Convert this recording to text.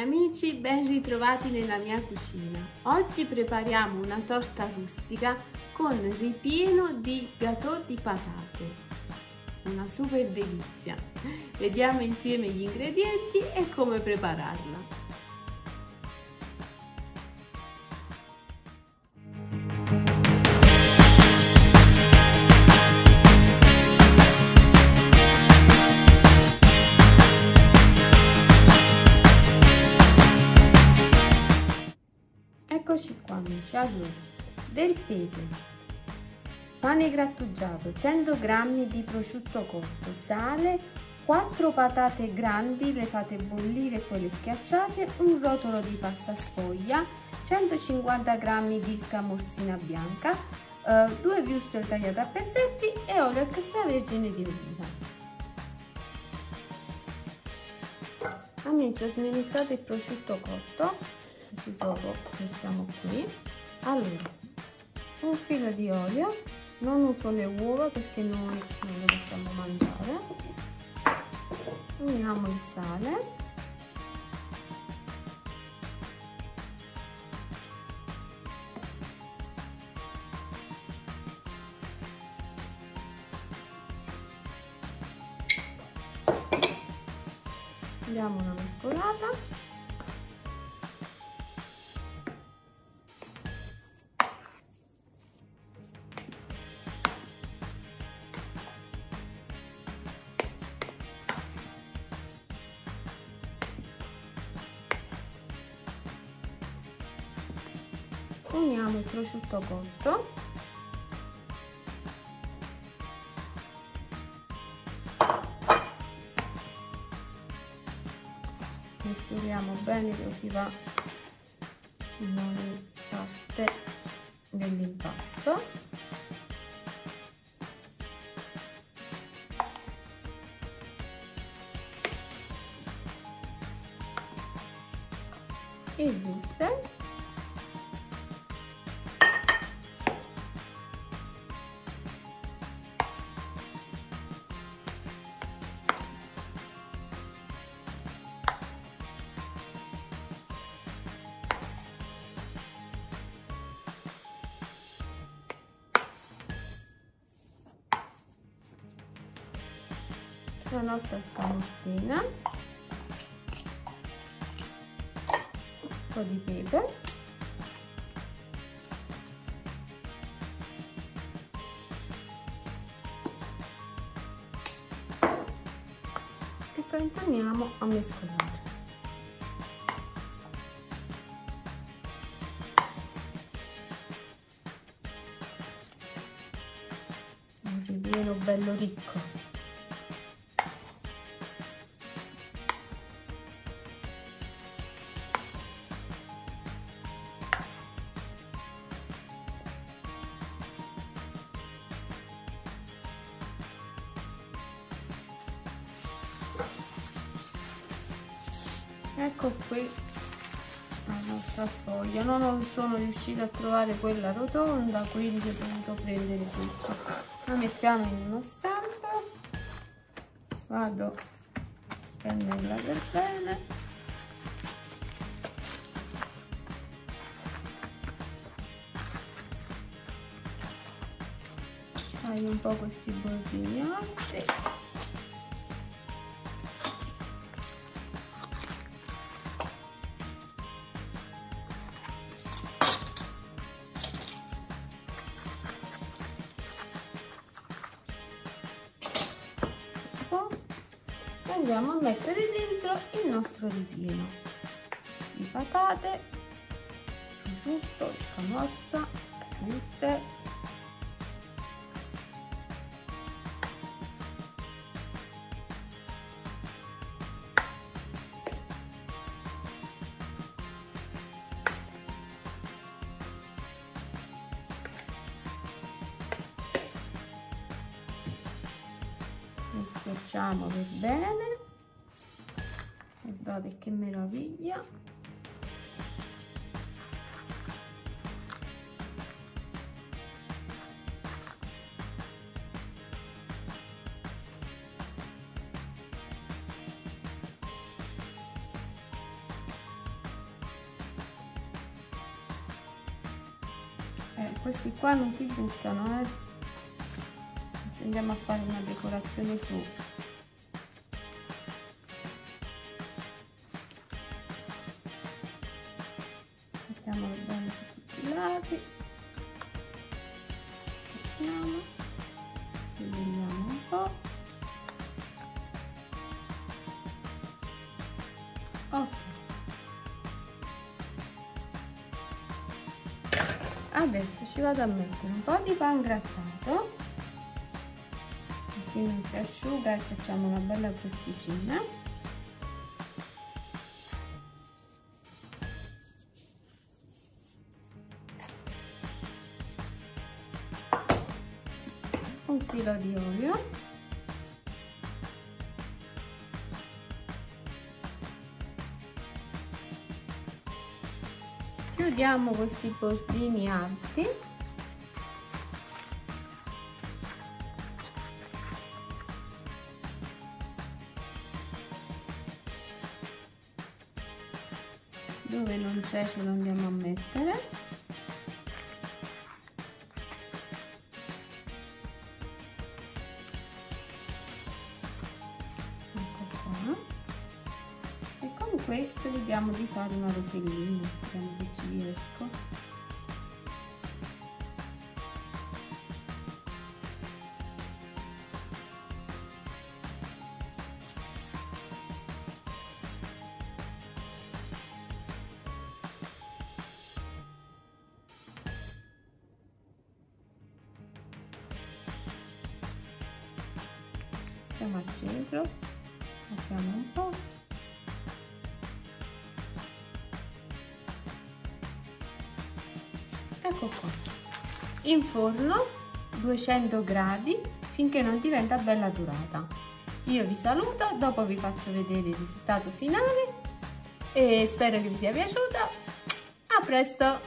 amici, ben ritrovati nella mia cucina. Oggi prepariamo una torta rustica con ripieno di gâteau di patate. Una super delizia. Vediamo insieme gli ingredienti e come prepararla. Amici, allora, del pepe, pane grattugiato, 100 g di prosciutto cotto, sale, 4 patate grandi, le fate bollire e poi le schiacciate, un rotolo di pasta sfoglia, 150 g di scamorzina bianca, eh, 2 wurstel tagliate a pezzetti e olio extravergine di oliva. Amici, ho smenuzzato il prosciutto cotto così dopo mettiamo qui. Allora un filo di olio non uso le uova perché noi non le possiamo mangiare. Uniamo il sale. Diamo una mescolata prosciutto cotto mescoliamo bene così va in ogni parte dell'impasto il wurstel la nostra scamozzina un po' di pepe. E poi andiamo a mescolare. Un ripieno bello ricco ecco qui la nostra sfoglia. Non sono riuscita a trovare quella rotonda quindi ho dovuto prendere questa la mettiamo in uno stampo. Vado a spenderla per bene. Taglio un po' questi bordini alti andiamo a mettere dentro il nostro ripieno di patate, prosciutto, scamozza, fritte schiacciamo per bene guardate che meraviglia eh, questi qua non si buttano eh. andiamo a fare una decorazione su mettiamolo bene su tutti i lati. Mettiamo. Vediamo un po' ok. Adesso ci vado a mettere un po' di pan grattato. Così non si asciuga e facciamo una bella crosticina filo di olio. Chiudiamo questi bordini alti. Dove non c'è ce lo andiamo a mettere vediamo di fare una rosellina vediamo se ci riesco. Mettiamo al centro mettiamo un po' ecco qua. In forno 200 gradi finché non diventa bella durata. Io vi saluto dopo vi faccio vedere il risultato finale e spero che vi sia piaciuta. A presto